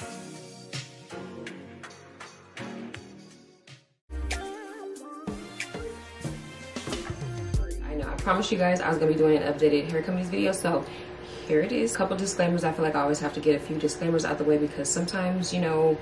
I know, I promised you guys I was gonna be doing an updated hair companies video, so here it is. A couple disclaimers. I feel like I always have to get a few disclaimers out the way because sometimes, you know,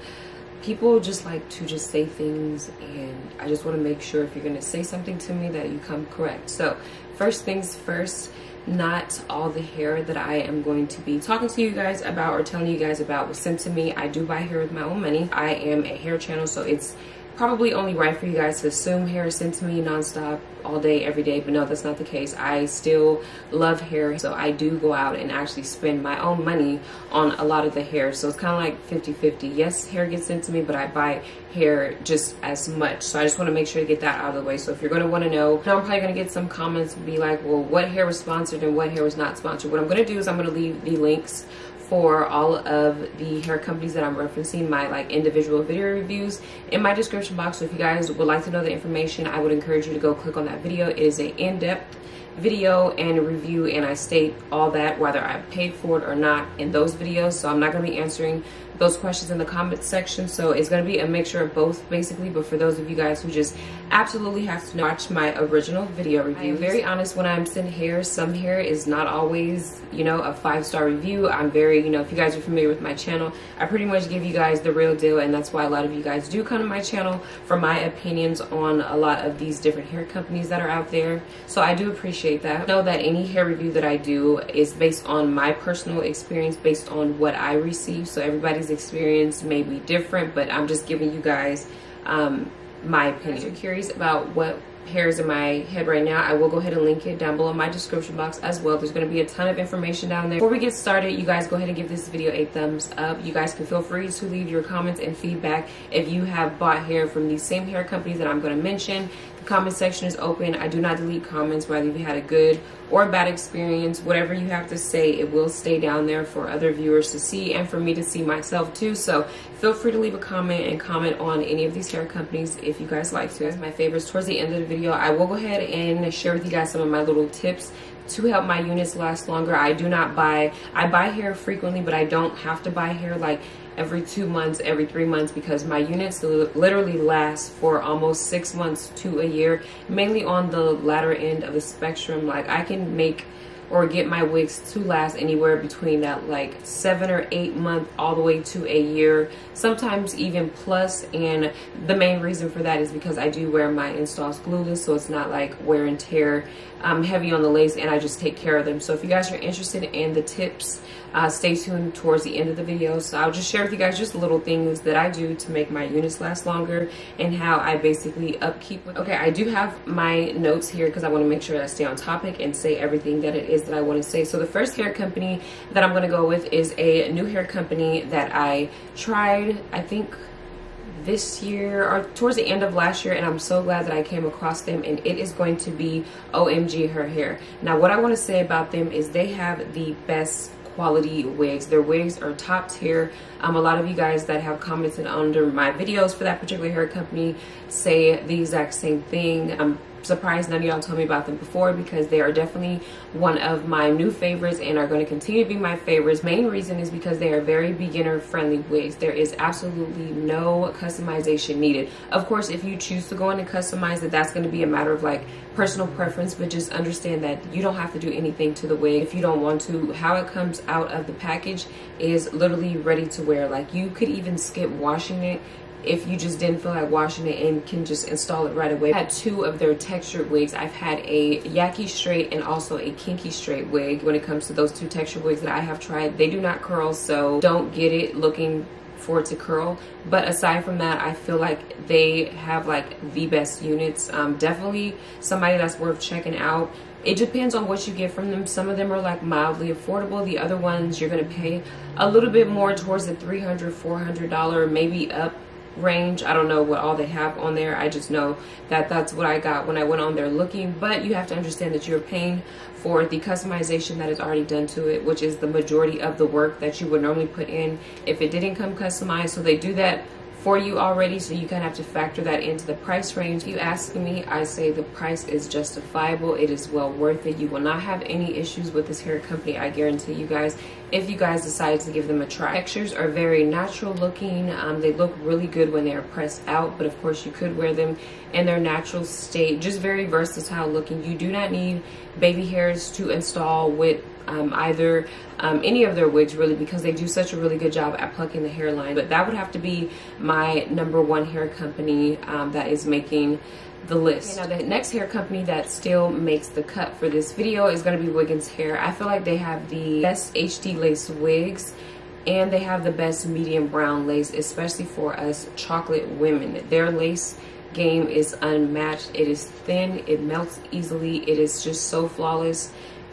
people just like to just say things and I just want to make sure if you're to say something to me that you come correct. So first things first, not all the hair that I am going to be talking to you guys about or telling you guys about was sent to me. I do buy hair with my own money. I am a hair channel, so it's probably only right for you guys to assume hair is sent to me nonstop all day every day but no that's not the case. I still love hair so i do go out and actually spend my own money on a lot of the hair. So it's kind of like 50 50 yes hair gets sent to me but i buy hair just as much. So i just want to make sure to get that out of the way. So if you're going to want to know i'm probably going to get some comments and be like well what hair was sponsored and what hair was not sponsored? What i'm going to do is i'm going to leave the links for all of the hair companies that I'm referencing, my like individual video reviews in my description box. So if you guys would like to know the information, I would encourage you to go click on that video. It is an in-depth video and review and I state all that whether I paid for it or not in those videos. So I'm not going to be answering those questions in the comment section. So it's going to be a mixture of both basically. But for those of you guys who just absolutely have to watch my original video review, very honest when I'm sending hair, some hair is not always, you know, a five-star review. I'm very, you know, if you guys are familiar with my channel, I pretty much give you guys the real deal. And that's why a lot of you guys do come to my channel for my opinions on a lot of these different hair companies that are out there. So I do appreciate that. Know that any hair review that I do is based on my personal experience, based on what I receive. So everybody's experience may be different, but I'm just giving you guys um, my opinion. If you're curious about what hairs in my head right now, I will go ahead and link it down below in my description box as well. There's going to be a ton of information down there. Before we get started, you guys go ahead and give this video a thumbs up. You guys can feel free to leave your comments and feedback if you have bought hair from these same hair companies that I'm going to mention. The comment section is open. I do not delete comments, whether you had a good or a bad experience. Whatever you have to say, it will stay down there for other viewers to see and for me to see myself too. So feel free to leave a comment and comment on any of these hair companies if you guys like to. As my favorites towards the end of the video, I will go ahead and share with you guys some of my little tips to help my units last longer. I do not buy, I buy hair frequently, but I don't have to buy hair like every two months, every three months, because my units literally last for almost six months to a year, mainly on the latter end of the spectrum. Like I can make or get my wigs to last anywhere between that like seven or eight month all the way to a year sometimes even plus. And the main reason for that is because I do wear my installs glueless so it's not like wear and tear I'm heavy on the lace and I just take care of them. So if you guys are interested in the tips uh, stay tuned towards the end of the video. So I'll just share with you guys just little things that I do to make my units last longer and how I basically upkeep. Okay I do have my notes here because I want to make sure I stay on topic and say everything that it is that I want to say so the first hair company that I'm going to go with is a new hair company that I tried I think this year or towards the end of last year and I'm so glad that I came across them and it is going to be OMG Her Hair. Now what I want to say about them is they have the best quality wigs. Their wigs are top tier. Um, a lot of you guys that have commented under my videos for that particular hair company say the exact same thing. I'm surprised none of y'all told me about them before because they are definitely one of my new favorites and are going to continue to be my favorites. Main reason is because they are very beginner friendly wigs. There is absolutely no customization needed. Of course, if you choose to go in and customize it, that's going to be a matter of like personal preference, but just understand that you don't have to do anything to the wig if you don't want to. How it comes out of the package is literally ready to wear. Like you could even skip washing it if you just didn't feel like washing it and can just install it right away. I had two of their textured wigs. I've had a Yaki straight and also a kinky straight wig when it comes to those two textured wigs that I have tried. They do not curl, so don't get it looking for it to curl. But aside from that, I feel like they have like the best units. Um, definitely somebody that's worth checking out. It depends on what you get from them. Some of them are like mildly affordable. The other ones you're gonna pay a little bit more towards the $300, $400, maybe up range. I don't know what all they have on there. I just know that that's what i got when i went on there looking. But you have to understand that you're paying for the customization that is already done to it which is the majority of the work that you would normally put in if it didn't come customized. So they do that for you already so you kind of have to factor that into the price range. If you ask me i say the price is justifiable. It is well worth it. You will not have any issues with this hair company i guarantee you guys if you guys decide to give them a try. Textures are very natural looking. Um, they look really good when they are pressed out but of course you could wear them in their natural state. Just very versatile looking. You do not need baby hairs to install with um, either um, any of their wigs really because they do such a really good job at plucking the hairline. But that would have to be my number one hair company um, that is making the list. Okay, now the next hair company that still makes the cut for this video is going to be Wiggins Hair. I feel like they have the best HD lace wigs and they have the best medium brown lace, especially for us chocolate women. Their lace game is unmatched. It is thin, it melts easily, it is just so flawless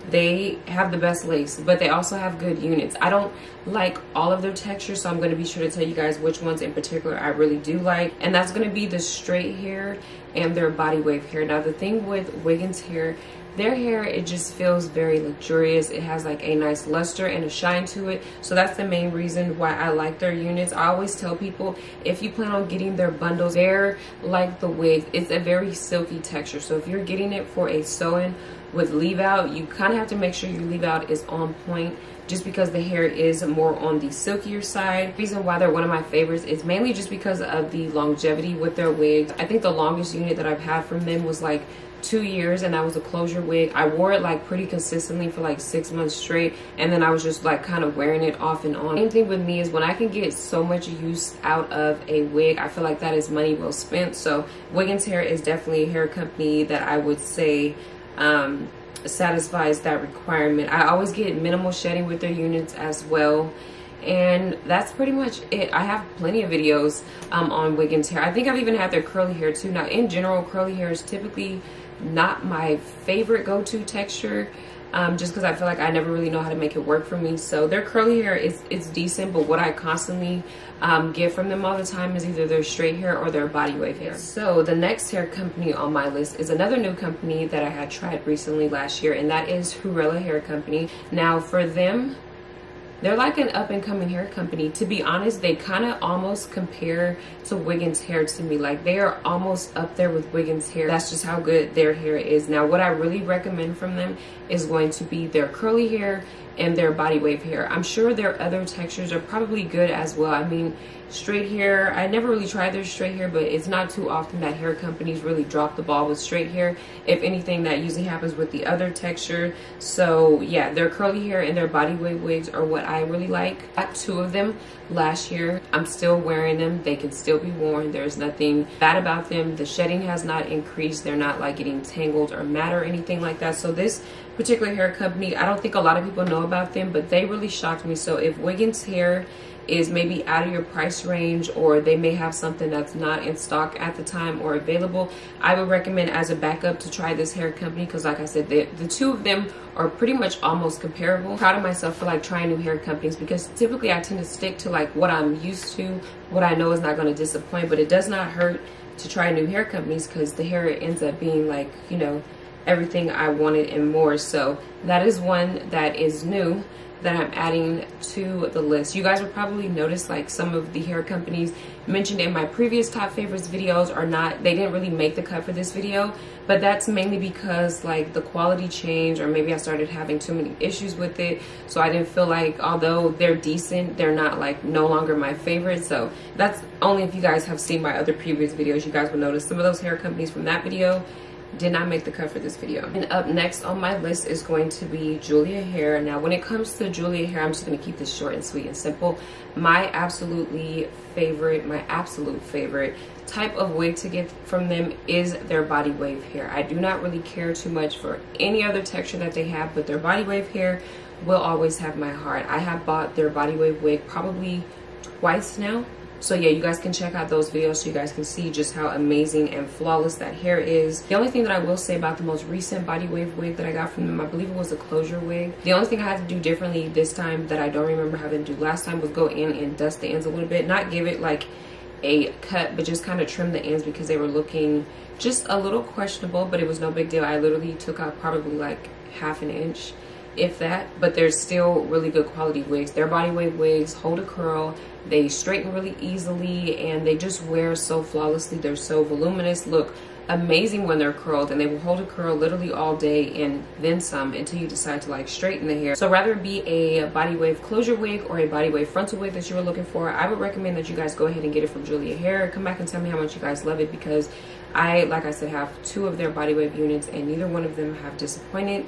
they have the best lace but they also have good units. I don't like all of their textures so i'm going to be sure to tell you guys which ones in particular i really do like. And that's going to be the straight hair and their body wave hair. Now the thing with wiggins hair their hair it just feels very luxurious. It has like a nice luster and a shine to it. So that's the main reason why i like their units. I always tell people if you plan on getting their bundles they're like the wig. It's a very silky texture. So if you're getting it for a sew-in with leave out you kind of have to make sure your leave out is on point just because the hair is more on the silkier side. The reason why they're one of my favorites is mainly just because of the longevity with their wigs. I think the longest unit that I've had from them was like two years and that was a closure wig i wore it like pretty consistently for like six months straight and then i was just like kind of wearing it off and on same thing with me is when i can get so much use out of a wig i feel like that is money well spent so wiggins hair is definitely a hair company that i would say um, satisfies that requirement. I always get minimal shedding with their units as well. And that's pretty much it. I have plenty of videos um, on Wiggins hair. I think I've even had their curly hair too. Now, in general, curly hair is typically not my favorite go-to texture um, just because I feel like I never really know how to make it work for me. So their curly hair is it's decent, but what I constantly um, get from them all the time is either their straight hair or their body wave hair. So the next hair company on my list is another new company that I had tried recently last year, and that is Hurela Hair Company. Now for them, they're like an up and coming hair company. To be honest, they kind of almost compare to Wiggins hair to me. Like they are almost up there with Wiggins hair. That's just how good their hair is. Now, what I really recommend from them is going to be their curly hair and their body wave hair. I'm sure their other textures are probably good as well. I mean, straight hair i never really tried their straight hair but it's not too often that hair companies really drop the ball with straight hair if anything that usually happens with the other texture so yeah their curly hair and their body wave wigs are what i really like got two of them last year. I'm still wearing them. They can still be worn. There's nothing bad about them. The shedding has not increased. They're not like getting tangled or matte or anything like that. So this particular hair company i don't think a lot of people know about them but they really shocked me so if wiggins hair is maybe out of your price range or they may have something that's not in stock at the time or available, I would recommend as a backup to try this hair company because like I said, the, two of them are pretty much almost comparable. Proud of myself for like trying new hair companies because typically I tend to stick to like what I'm used to, what I know is not going to disappoint, but it does not hurt to try new hair companies because the hair ends up being like, you know, everything I wanted and more. So that is one that is new that I'm adding to the list. You guys will probably notice like some of the hair companies mentioned in my previous top favorites videos are not, they didn't really make the cut for this video, but that's mainly because like the quality changed or maybe I started having too many issues with it. So I didn't feel like, although they're decent, they're not like no longer my favorite. So that's only if you guys have seen my other previous videos, you guys will notice some of those hair companies from that video did not make the cut for this video. And up next on my list is going to be Julia Hair. Now, when it comes to Julia Hair, I'm just gonna keep this short and sweet and simple. My absolutely favorite, my absolute favorite type of wig to get from them is their body wave hair. I do not really care too much for any other texture that they have, but their body wave hair will always have my heart. I have bought their body wave wig probably twice now so yeah, you guys can check out those videos so you guys can see just how amazing and flawless that hair is. The only thing that I will say about the most recent body wave wig that I got from them, I believe it was a closure wig. The only thing I had to do differently this time that I don't remember having to do last time was go in and dust the ends a little bit. Not give it like a cut, but just kind of trim the ends because they were looking just a little questionable, but it was no big deal. I literally took out probably like half an inch if that but they're still really good quality wigs. Their body wave wigs hold a curl they straighten really easily and they just wear so flawlessly. They're so voluminous look amazing when they're curled and they will hold a curl literally all day and then some until you decide to like straighten the hair. So rather be a body wave closure wig or a body wave frontal wig that you were looking for i would recommend that you guys go ahead and get it from julia hair. Come back and tell me how much you guys love it because i like i said have two of their body wave units and neither one of them have disappointed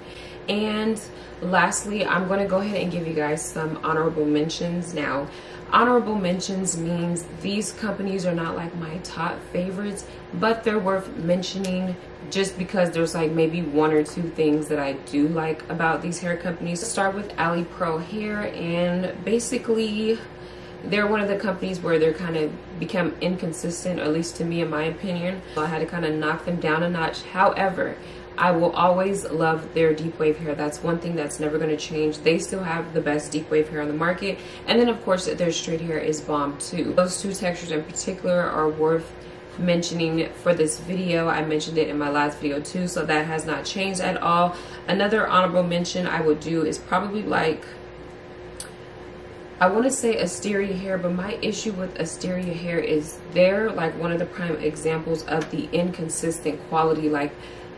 and lastly i'm going to go ahead and give you guys some honorable mentions now honorable mentions means these companies are not like my top favorites but they're worth mentioning just because there's like maybe one or two things that I do like about these hair companies. Start with Ali Pro Hair and basically they're one of the companies where they're kind of become inconsistent, at least to me in my opinion. So I had to kind of knock them down a notch. However, I will always love their deep wave hair. That's one thing that's never going to change. They still have the best deep wave hair on the market. And then of course their straight hair is bomb too. Those two textures in particular are worth mentioning for this video. I mentioned it in my last video too, so that has not changed at all. Another honorable mention I would do is probably like I want to say Asteria hair, but my issue with Asteria hair is they're like one of the prime examples of the inconsistent quality. Like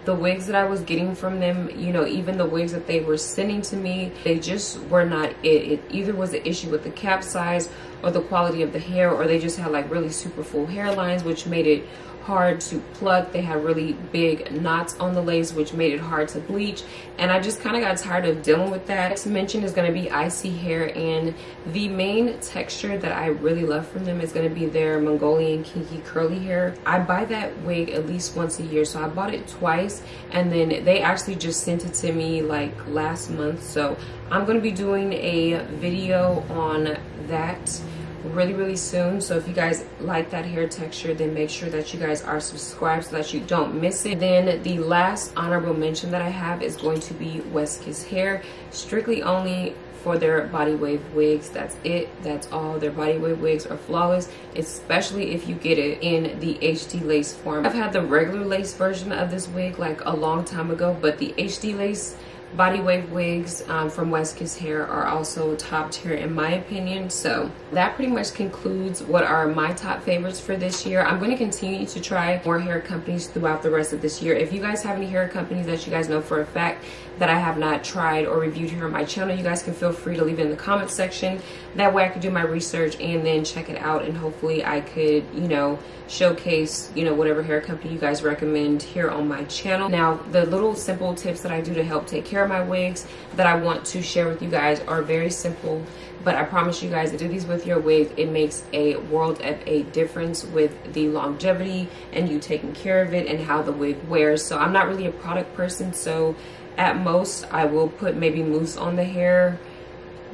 the wigs that I was getting from them, you know, even the wigs that they were sending to me, they just were not it. It either was an issue with the cap size or the quality of the hair, or they just had like really super full hairlines, which made it hard to pluck. They had really big knots on the lace, which made it hard to bleach. And I just kind of got tired of dealing with that. Next mention is going to be ISEE Hair. And the main texture that I really love from them is going to be their Mongolian Kinky Curly Hair. I buy that wig at least once a year. So I bought it twice. And then they actually just sent it to me like last month. So I'm going to be doing a video on that really really soon. So if you guys like that hair texture then make sure that you guys are subscribed so that you don't miss it. Then the last honorable mention that i have is going to be west kiss hair strictly only for their body wave wigs. That's it. That's all. Their body wave wigs are flawless especially if you get it in the hd lace form. I've had the regular lace version of this wig like a long time ago but the hd lace body wave wigs um, from West Kiss Hair are also top tier in my opinion. So that pretty much concludes what are my top favorites for this year. I'm going to continue to try more hair companies throughout the rest of this year. If you guys have any hair companies that you guys know for a fact that I have not tried or reviewed here on my channel, you guys can feel free to leave it in the comments section. That way I could do my research and then check it out and hopefully I could, you know, showcase, you know, whatever hair company you guys recommend here on my channel. Now, the little simple tips that I do to help take care of my wigs that I want to share with you guys are very simple, but I promise you guys to do these with your wig, it makes a world of a difference with the longevity and you taking care of it and how the wig wears. So I'm not really a product person, so at most I will put maybe mousse on the hair.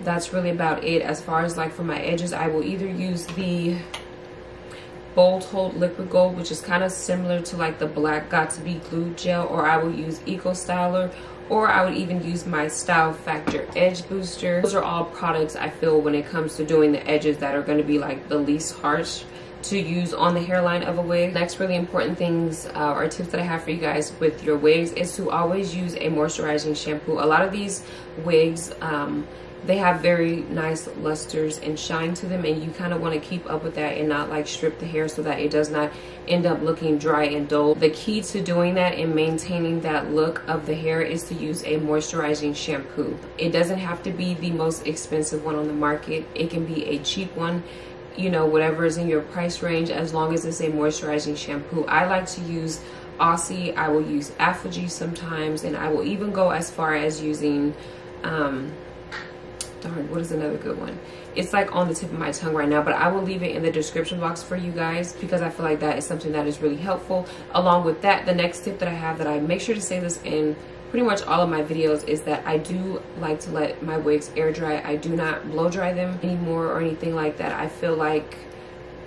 That's really about it. As far as like for my edges, I will either use the Bold Hold Liquid Gold, which is kind of similar to like the Black Got To Be Glue Gel, or I will use Eco Styler, or I would even use my Style Factor Edge Booster. Those are all products I feel when it comes to doing the edges that are going to be like the least harsh to use on the hairline of a wig. Next really important things uh, or tips that I have for you guys with your wigs is to always use a moisturizing shampoo. A lot of these wigs, um, they have very nice lusters and shine to them and you kind of want to keep up with that and not like strip the hair so that it does not end up looking dry and dull. The key to doing that and maintaining that look of the hair is to use a moisturizing shampoo. It doesn't have to be the most expensive one on the market. It can be a cheap one you know whatever is in your price range as long as it's a moisturizing shampoo. I like to use Aussie, I will use Aphogee sometimes and I will even go as far as using um, darn what is another good one it's like on the tip of my tongue right now but i will leave it in the description box for you guys because i feel like that is something that is really helpful along with that the next tip that i have that i make sure to say this in pretty much all of my videos is that i do like to let my wigs air dry. I do not blow dry them anymore or anything like that. I feel like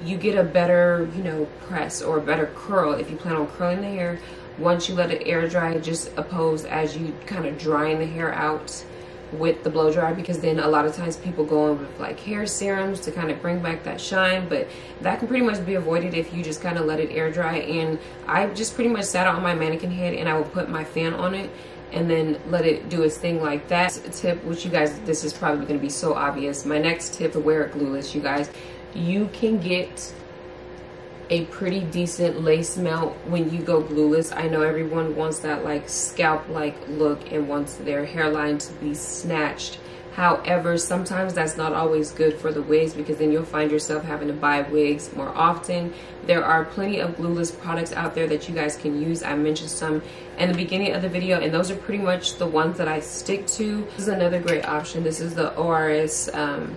you get a better you know press or a better curl if you plan on curling the hair. Once you let it air dry just opposed as you kind of drying the hair out with the blow dryer because then a lot of times people go in with like hair serums to kind of bring back that shine but that can pretty much be avoided if you just kind of let it air dry. And I just pretty much sat on my mannequin head and I will put my fan on it and then let it do its thing like that tip which you guys this is probably to be so obvious my next tip to wear it glueless you guys you can get a pretty decent lace melt when you go glueless. I know everyone wants that like scalp like look and wants their hairline to be snatched. However, sometimes that's not always good for the wigs because then you'll find yourself having to buy wigs more often. There are plenty of glueless products out there that you guys can use. I mentioned some in the beginning of the video and those are pretty much the ones that I stick to. This is another great option. This is the ORS um,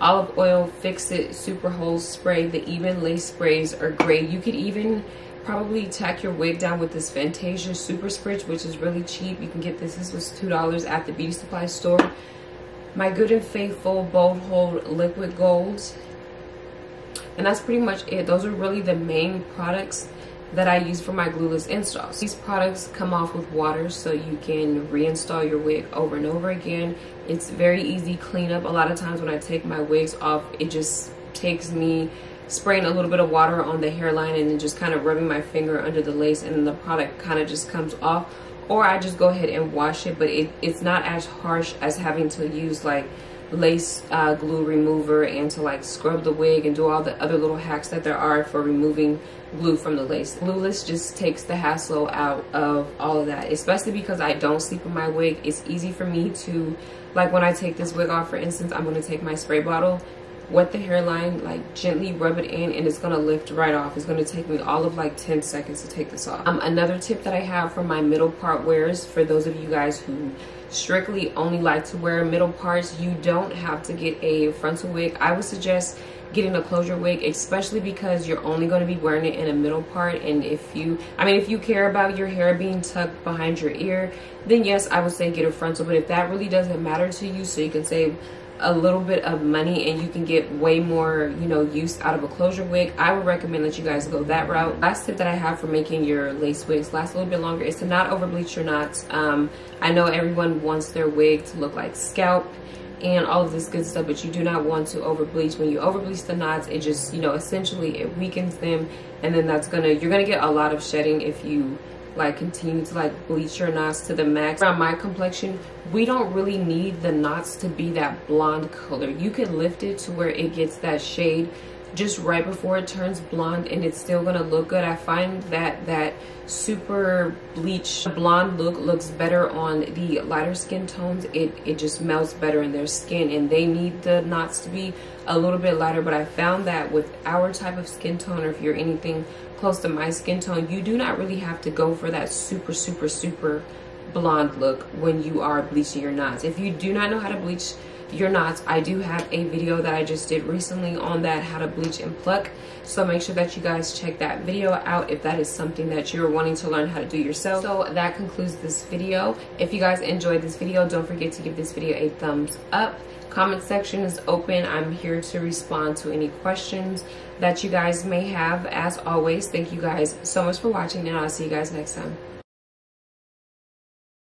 olive oil fix it super hold spray the even lace sprays are great. You could even probably tack your wig down with this fantasia super spritz which is really cheap. You can get this this was two dollars at the beauty supply store. My good and faithful bold hold liquid golds. And that's pretty much it. Those are really the main products that I use for my glueless installs. These products come off with water so you can reinstall your wig over and over again. It's very easy cleanup. A lot of times when I take my wigs off, it just takes me spraying a little bit of water on the hairline and then just kind of rubbing my finger under the lace and then the product kind of just comes off. Or I just go ahead and wash it, but it, it's not as harsh as having to use like lace uh, glue remover and to like scrub the wig and do all the other little hacks that there are for removing glue from the lace. Glueless just takes the hassle out of all of that, especially because I don't sleep in my wig. It's easy for me to, like when I take this wig off, for instance, I'm gonna take my spray bottle wet the hairline, like gently rub it in and it's gonna lift right off. It's gonna take me all of like 10 seconds to take this off. Um, another tip that I have for my middle part wears, for those of you guys who strictly only like to wear middle parts, you don't have to get a frontal wig. I would suggest getting a closure wig, especially because you're only going to be wearing it in a middle part. And if you, I mean, if you care about your hair being tucked behind your ear, then yes, I would say get a frontal. But if that really doesn't matter to you, so you can save a little bit of money and you can get way more you know use out of a closure wig i would recommend that you guys go that route. Last tip that i have for making your lace wigs last a little bit longer is to not over bleach your knots. Um, i know everyone wants their wig to look like scalp and all of this good stuff but you do not want to over bleach when you over bleach the knots it just you know essentially it weakens them and then that's gonna you're gonna get a lot of shedding if you like continue to like bleach your knots to the max. Around my complexion, we don't really need the knots to be that blonde color. You can lift it to where it gets that shade just right before it turns blonde and it's still gonna look good. I find that that super bleach blonde look looks better on the lighter skin tones. It, it just melts better in their skin and they need the knots to be a little bit lighter. But I found that with our type of skin tone or if you're anything close to my skin tone, you do not really have to go for that super, super, super blonde look when you are bleaching your knots. If you do not know how to bleach your knots, I do have a video that I just did recently on that, how to bleach and pluck. So make sure that you guys check that video out if that is something that you're wanting to learn how to do yourself. So that concludes this video. If you guys enjoyed this video, don't forget to give this video a thumbs up. Comment section is open. I'm here to respond to any questions that you guys may have. As always, thank you guys so much for watching and I'll see you guys next time.